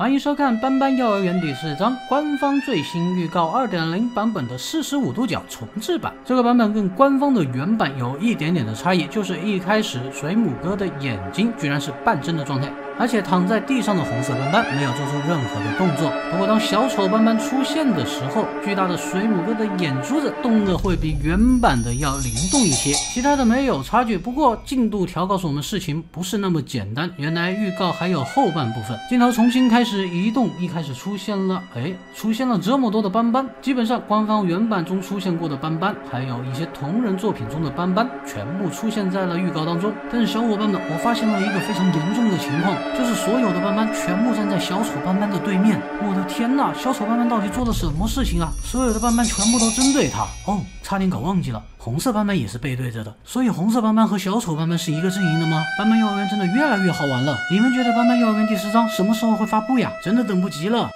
欢迎收看《斑斑幼儿园》第四章官方最新预告二点零版本的四十五度角重置版。这个版本跟官方的原版有一点点的差异，就是一开始水母哥的眼睛居然是半睁的状态。而且躺在地上的红色斑斑没有做出任何的动作。不过当小丑斑斑出现的时候，巨大的水母哥的眼珠子动的会比原版的要灵动一些。其他的没有差距。不过进度条告诉我们事情不是那么简单。原来预告还有后半部分，镜头重新开始移动，一开始出现了，哎，出现了这么多的斑斑。基本上官方原版中出现过的斑斑，还有一些同人作品中的斑斑，全部出现在了预告当中。但是小伙伴们，我发现了一个非常严重的情况。就是所有的班班全部站在小丑班班的对面，我的天呐，小丑班班到底做了什么事情啊？所有的班班全部都针对他。哦，差点搞忘记了，红色班班也是背对着的，所以红色班班和小丑班班是一个阵营的吗？班班幼儿园真的越来越好玩了，你们觉得班班幼儿园第十章什么时候会发布呀？真的等不及了。